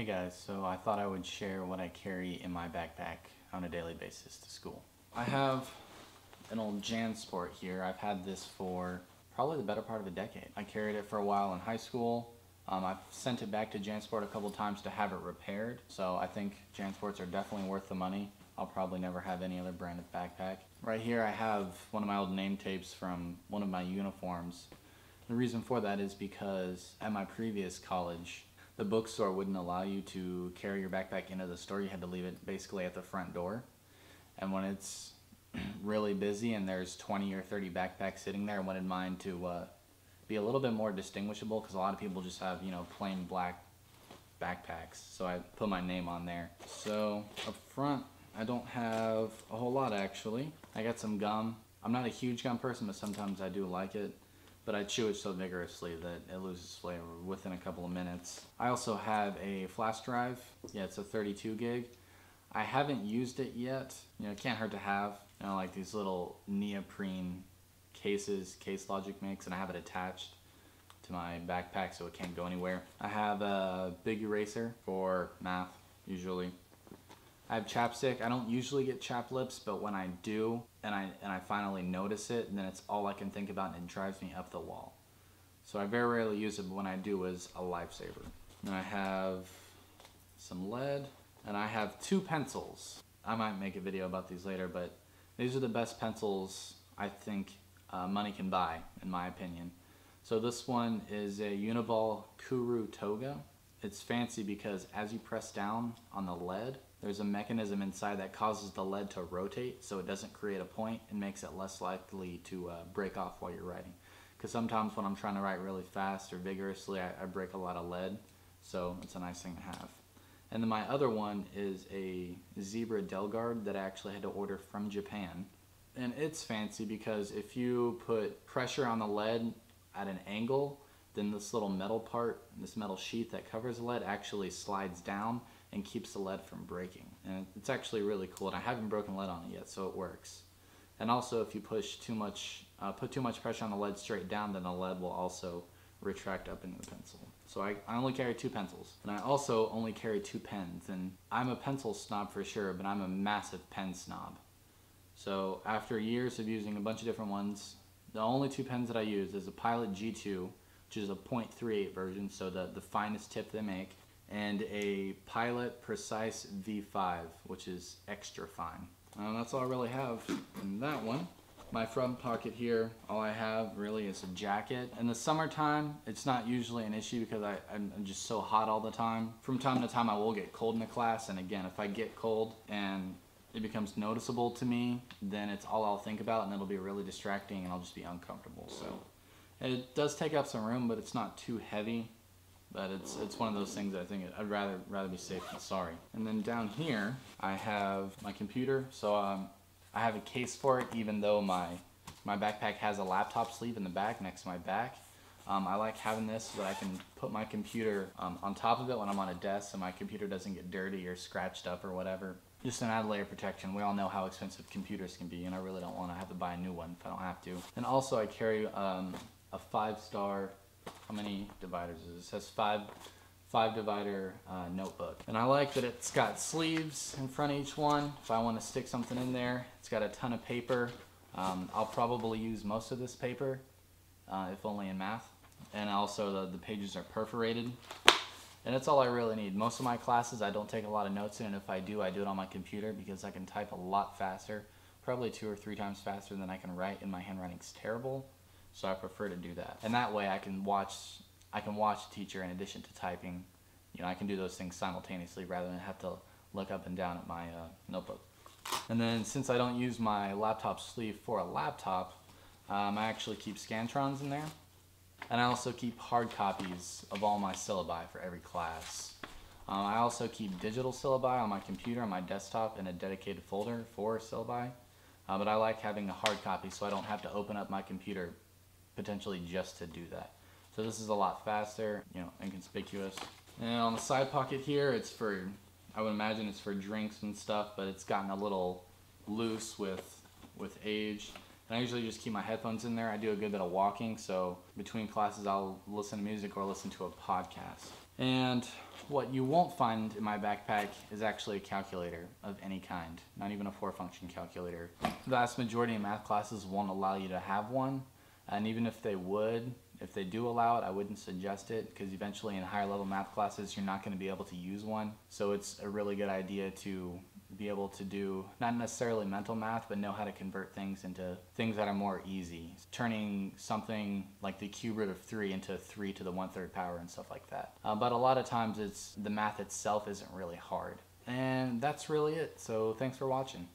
Hey guys, so I thought I would share what I carry in my backpack on a daily basis to school. I have an old JanSport here. I've had this for probably the better part of a decade. I carried it for a while in high school. Um, I've sent it back to JanSport a couple times to have it repaired, so I think JanSports are definitely worth the money. I'll probably never have any other brand of backpack. Right here I have one of my old name tapes from one of my uniforms. The reason for that is because at my previous college, the bookstore wouldn't allow you to carry your backpack into the store. You had to leave it basically at the front door. And when it's really busy and there's 20 or 30 backpacks sitting there, I wanted mine to uh, be a little bit more distinguishable because a lot of people just have, you know, plain black backpacks. So I put my name on there. So up front, I don't have a whole lot actually. I got some gum. I'm not a huge gum person, but sometimes I do like it but I chew it so vigorously that it loses flavor within a couple of minutes. I also have a flash drive. Yeah, it's a 32 gig. I haven't used it yet. You know, it can't hurt to have. You know, like these little neoprene cases Case Logic makes, and I have it attached to my backpack so it can't go anywhere. I have a big eraser for math, usually. I have chapstick. I don't usually get chapped lips, but when I do, and I and I finally notice it, and then it's all I can think about, and it drives me up the wall. So I very rarely use it, but when I do, is a lifesaver. And I have some lead, and I have two pencils. I might make a video about these later, but these are the best pencils I think uh, money can buy, in my opinion. So this one is a Uniball Kuru Toga. It's fancy because as you press down on the lead, there's a mechanism inside that causes the lead to rotate so it doesn't create a point and makes it less likely to uh, break off while you're writing. Because sometimes when I'm trying to write really fast or vigorously, I, I break a lot of lead, so it's a nice thing to have. And then my other one is a Zebra DelGuard that I actually had to order from Japan. And it's fancy because if you put pressure on the lead at an angle, then this little metal part, this metal sheet that covers the lead actually slides down and keeps the lead from breaking. And it's actually really cool. And I haven't broken lead on it yet, so it works. And also, if you push too much, uh, put too much pressure on the lead straight down, then the lead will also retract up into the pencil. So I, I only carry two pencils. And I also only carry two pens. And I'm a pencil snob for sure, but I'm a massive pen snob. So after years of using a bunch of different ones, the only two pens that I use is a Pilot G2, which is a .38 version, so the, the finest tip they make, and a Pilot Precise V5, which is extra fine. And that's all I really have in that one. My front pocket here, all I have really is a jacket. In the summertime, it's not usually an issue because I, I'm just so hot all the time. From time to time, I will get cold in the class, and again, if I get cold and it becomes noticeable to me, then it's all I'll think about, and it'll be really distracting, and I'll just be uncomfortable. So it does take up some room, but it's not too heavy. But it's it's one of those things that I think I'd rather rather be safe than sorry. And then down here I have my computer. So um, I have a case for it, even though my my backpack has a laptop sleeve in the back next to my back. Um, I like having this so that I can put my computer um, on top of it when I'm on a desk so my computer doesn't get dirty or scratched up or whatever. Just an added layer of protection. We all know how expensive computers can be and I really don't want to have to buy a new one if I don't have to. And also I carry um, a five star how many dividers is it? It says five, five divider uh, notebook. And I like that it's got sleeves in front of each one. If I want to stick something in there, it's got a ton of paper. Um, I'll probably use most of this paper, uh, if only in math. And also the, the pages are perforated. And that's all I really need. Most of my classes I don't take a lot of notes in, and if I do, I do it on my computer because I can type a lot faster, probably two or three times faster than I can write, and my handwriting's terrible so I prefer to do that. And that way I can watch I can watch the teacher in addition to typing. You know, I can do those things simultaneously rather than have to look up and down at my uh, notebook. And then since I don't use my laptop sleeve for a laptop, um, I actually keep Scantrons in there. And I also keep hard copies of all my syllabi for every class. Um, I also keep digital syllabi on my computer, on my desktop, in a dedicated folder for syllabi. Uh, but I like having a hard copy so I don't have to open up my computer potentially just to do that. So this is a lot faster, you know, inconspicuous. And on the side pocket here, it's for, I would imagine it's for drinks and stuff, but it's gotten a little loose with, with age. And I usually just keep my headphones in there. I do a good bit of walking, so between classes I'll listen to music or listen to a podcast. And what you won't find in my backpack is actually a calculator of any kind, not even a four function calculator. The vast majority of math classes won't allow you to have one, and even if they would, if they do allow it, I wouldn't suggest it because eventually in higher level math classes, you're not going to be able to use one. So it's a really good idea to be able to do not necessarily mental math, but know how to convert things into things that are more easy. Turning something like the cube root of 3 into 3 to the 1 third power and stuff like that. Uh, but a lot of times it's the math itself isn't really hard. And that's really it. So thanks for watching.